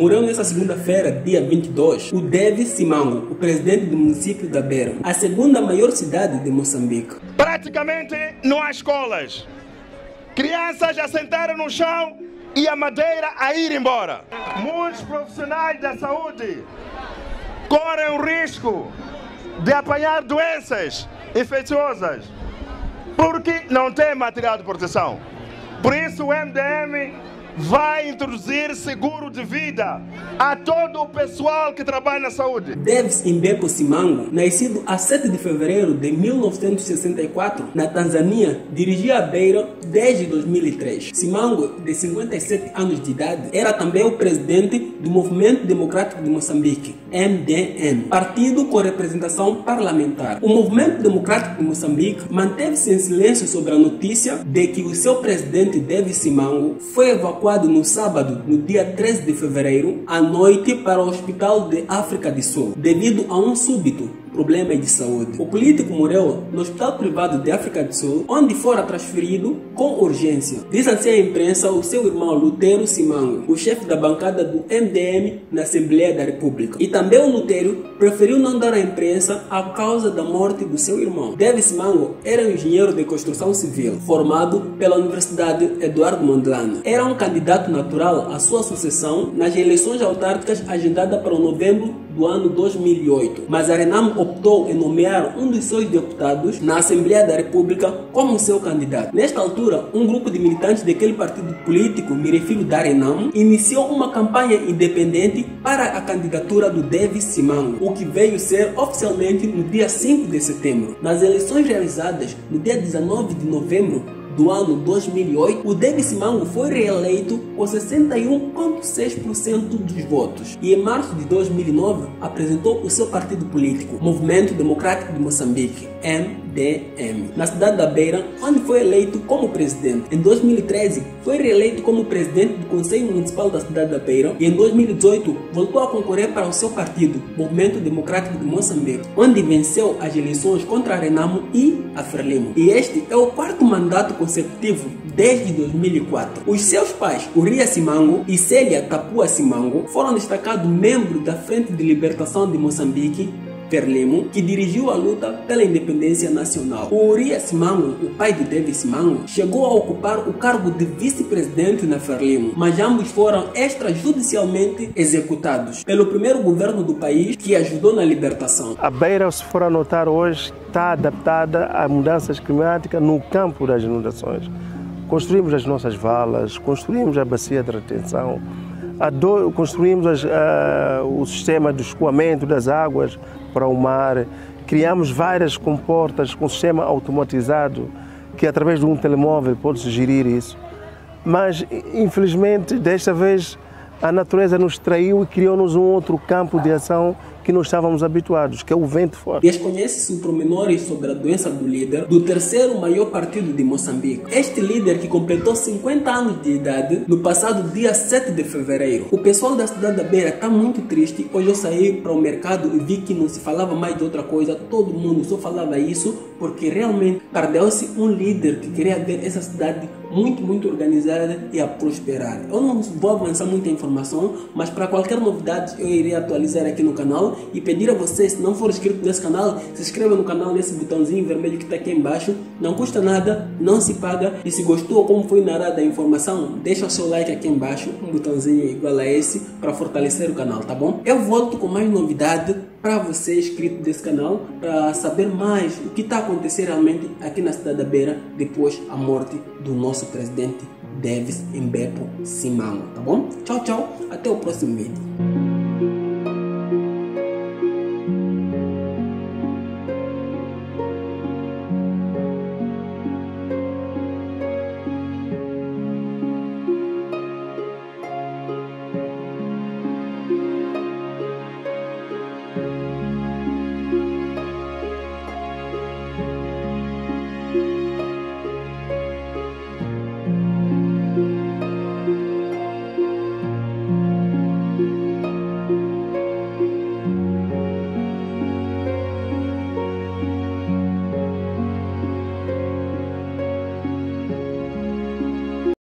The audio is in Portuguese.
morreu nessa segunda-feira, dia 22, o David Simango, o presidente do município da Beira, a segunda maior cidade de Moçambique. Praticamente não há escolas. Crianças a sentarem no chão e a madeira a ir embora. Muitos profissionais da saúde correm o risco de apanhar doenças infecciosas porque não tem material de proteção. Por isso o MDM vai introduzir seguro de vida a todo o pessoal que trabalha na saúde. Davis Imbepo Simango, nascido a 7 de fevereiro de 1964 na Tanzânia, dirigia a Beira desde 2003. Simango, de 57 anos de idade, era também o presidente do Movimento Democrático de Moçambique, MDM, partido com representação parlamentar. O Movimento Democrático de Moçambique manteve-se em silêncio sobre a notícia de que o seu presidente Davis Simango foi evacuado no sábado, no dia 13 de fevereiro, à noite para o Hospital de África do Sul, devido a um súbito problemas de saúde. O político morreu no Hospital Privado de África do Sul, onde fora transferido com urgência. Diz assim à imprensa o seu irmão Lutero Simango, o chefe da bancada do MDM na Assembleia da República. E também o Lutero preferiu não dar à imprensa a causa da morte do seu irmão. David Simango era um engenheiro de construção civil, formado pela Universidade Eduardo Mondlane. Era um candidato natural à sua sucessão nas eleições autárquicas agendadas para novembro do ano 2008, mas Arenam optou em nomear um dos seus deputados na Assembleia da República como seu candidato. Nesta altura, um grupo de militantes daquele partido político, me refiro da Arenam, iniciou uma campanha independente para a candidatura do Davis Simango, o que veio ser oficialmente no dia 5 de setembro. Nas eleições realizadas no dia 19 de novembro do ano 2008, o David Simango foi reeleito com 61,6% dos votos e em março de 2009 apresentou o seu partido político, Movimento Democrático de Moçambique, MDM, na cidade da Beira, onde foi eleito como presidente. Em 2013, foi reeleito como presidente do Conselho Municipal da cidade da Beira e em 2018 voltou a concorrer para o seu partido, Movimento Democrático de Moçambique, onde venceu as eleições contra a Renamo e a Frelimo. E este é o quarto mandato consecutivo desde 2004. Os seus pais, Uria Simango e Célia Tapua Simango, foram destacados membros da Frente de Libertação de Moçambique Perlemo, que dirigiu a luta pela independência nacional. O Urias Simango, o pai de David Simango, chegou a ocupar o cargo de vice-presidente na Frelimo, mas ambos foram extrajudicialmente executados pelo primeiro governo do país que ajudou na libertação. A Beira, se for a notar hoje, está adaptada a mudanças climáticas no campo das inundações. Construímos as nossas valas, construímos a bacia de retenção, construímos as, uh, o sistema de escoamento das águas para o mar, criamos várias comportas com sistema automatizado que através de um telemóvel pode-se gerir isso. Mas, infelizmente, desta vez a natureza nos traiu e criou-nos um outro campo de ação que não estávamos habituados, que é o vento forte. Desconhece-se pormenores sobre a doença do líder do terceiro maior partido de Moçambique. Este líder que completou 50 anos de idade no passado dia 7 de fevereiro. O pessoal da cidade da Beira está muito triste. Hoje eu saí para o mercado e vi que não se falava mais de outra coisa. Todo mundo só falava isso porque realmente perdeu-se um líder que queria ver essa cidade muito, muito organizada e a prosperar. Eu não vou avançar muita informação, mas para qualquer novidade eu irei atualizar aqui no canal e pedir a você, se não for inscrito nesse canal, se inscreva no canal nesse botãozinho vermelho que está aqui embaixo. Não custa nada, não se paga. E se gostou como foi narrada a informação, deixa o seu like aqui embaixo, um botãozinho igual a esse para fortalecer o canal, tá bom? Eu volto com mais novidade para você inscrito desse canal para saber mais o que está acontecendo realmente aqui na cidade da Beira depois a morte do nosso presidente Davis Mbepo Simango, tá bom? Tchau, tchau, até o próximo vídeo.